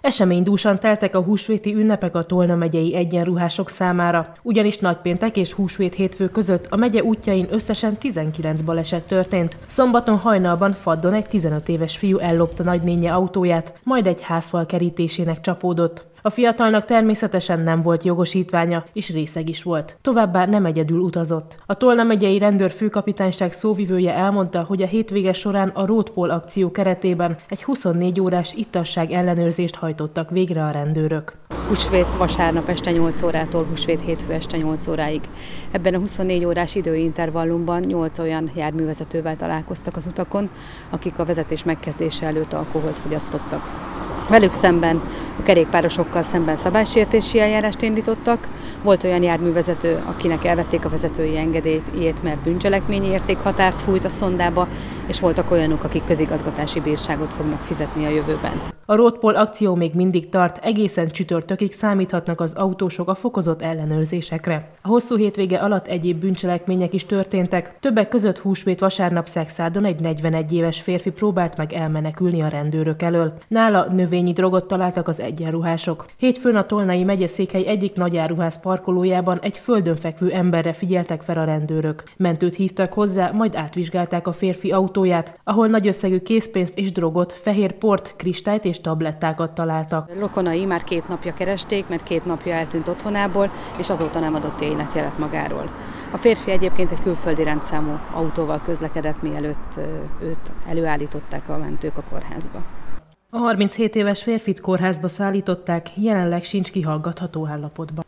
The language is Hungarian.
Eseménydúsan teltek a húsvéti ünnepek a Tolna megyei egyenruhások számára, ugyanis nagypéntek és húsvét hétfő között a megye útjain összesen 19 baleset történt. Szombaton hajnalban Faddon egy 15 éves fiú ellopta nagynénye autóját, majd egy házfal kerítésének csapódott. A fiatalnak természetesen nem volt jogosítványa, és részeg is volt. Továbbá nem egyedül utazott. A Tolna megyei rendőrfőkapitányság szóvivője elmondta, hogy a hétvége során a Rótpol akció keretében egy 24 órás ittasság ellenőrzést hajtottak végre a rendőrök. Húsvét vasárnap este 8 órától húsvét hétfő este 8 óráig. Ebben a 24 órás időintervallumban 8 olyan járművezetővel találkoztak az utakon, akik a vezetés megkezdése előtt alkoholt fogyasztottak. Velük szemben a kerékpárosokkal szemben szabálysértési eljárást indítottak. Volt olyan járművezető, akinek elvették a vezetői engedélyt, ilyet mert bűncselekményi értékhatárt fújt a szondába, és voltak olyanok, akik közigazgatási bírságot fognak fizetni a jövőben. A Roadpol akció még mindig tart, egészen csütörtökig számíthatnak az autósok a fokozott ellenőrzésekre. A hosszú hétvége alatt egyéb bűncselekmények is történtek, többek között húsvét vasárnap Szexádon egy 41 éves férfi próbált meg elmenekülni a rendőrök elől. Nála növényi drogot találtak az egyenruhások. Hétfőn a Tolnai megyeszékhely egyik nagyáruház parkolójában egy földön fekvő emberre figyeltek fel a rendőrök. Mentőt hívtak hozzá, majd átvizsgálták a férfi autóját, ahol nagy összegű készpénzt és drogot, fehér port, kristályt és tablettákat találtak. Rokonai már két napja keresték, mert két napja eltűnt otthonából, és azóta nem adott életjelet magáról. A férfi egyébként egy külföldi rendszámú autóval közlekedett, mielőtt őt előállították a mentők a kórházba. A 37 éves férfit kórházba szállították, jelenleg sincs kihallgatható állapotban.